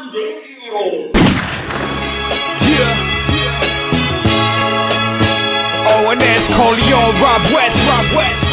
navideño. Yeah. ONS, Coleon, Rob West, Rob West.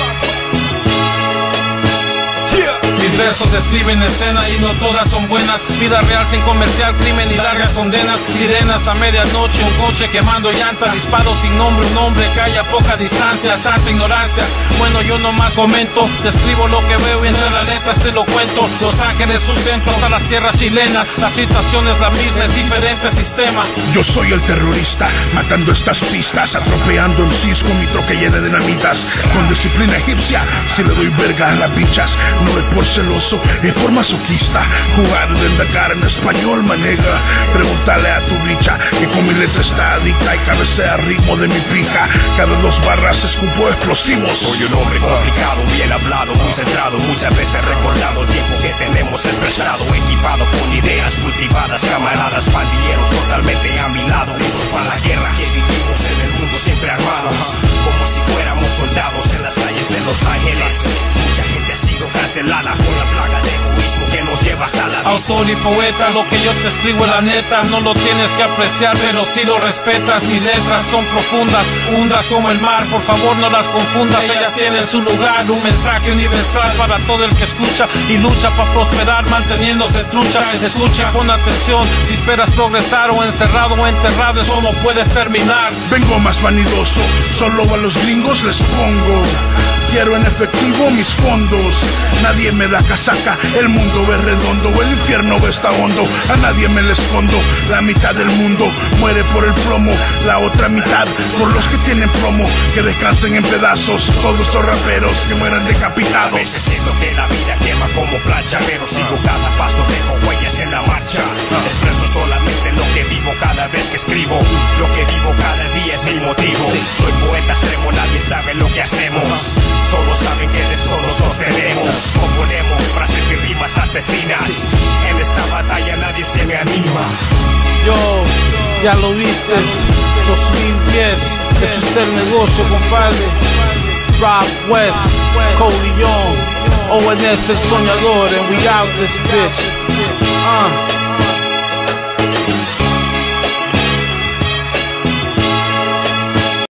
Versos describen escena y no todas son buenas. Vida real sin comercial, crimen y largas condenas. Sirenas a medianoche, un coche quemando llanta. Disparos sin nombre, un hombre cae a poca distancia. Tanta ignorancia. Bueno, yo nomás comento. Describo lo que veo y entre las letras te lo cuento. Los ángeles, su centro hasta las tierras chilenas. La situación es la misma, es diferente sistema. Yo soy el terrorista, matando estas pistas, atropellando en cis con mi troque llena de dinamitas. Con disciplina egipcia, si le doy verga a las bichas, no es por celoso, es por masoquista. Jugar de Dakar en español, manega. Pregúntale a tu bicha que con mi letra está adicta y cabecea ritmo de mi pija. Cada dos barras escupo explosivos. Soy un hombre complicado, bien hablado, muy centrado, muchas veces recordado el tiempo que tenemos expresado, equipado con ideas cultivadas, camaradas, pandilleros totalmente a mi lado, listos para la guerra que vivimos en el mundo siempre armados, como si fuéramos soldados en las calles de Los Ángeles. Mucha gente ha sido cancelada por la plaga de egoísmo que nos lleva hasta la Autor y poeta, lo que yo te escribo es la neta. No lo tienes que apreciar, pero si lo respetas. Mis letras son profundas, hundas como el mar. Por favor, no las confundas. Ellas tienen su lugar, un mensaje universal para todo el que escucha y lucha para prosperar, manteniéndose trucha. Escucha y pon atención. Si esperas progresar o encerrado o enterrado, es como puedes terminar. Vengo más vanidoso, solo a los gringos les pongo. Quiero en efectivo mis fondos. Nadie me da casaca, el mundo ve redondo, el infierno ve está hondo. A nadie me le escondo. La mitad del mundo muere por el plomo, la otra mitad por los que tienen plomo. Que descansen en pedazos todos los raperos que mueran A decapitados. veces siento que la vida quema como plancha, pero sigo cada paso, dejo huellas en la marcha. Expreso solamente lo que vivo cada vez que escribo. Lo que vivo cada día es mi motivo. Soy poeta extremo, nadie sabe lo que hacemos. Sostenemos. Componemos frases y rimas asesinas. En esta batalla nadie se me anima. Yo, ya lo viste, 2010, eso es el negocio, compadre. Rob West, Cody Young, ONS el soñador, and we out this bitch. Uh.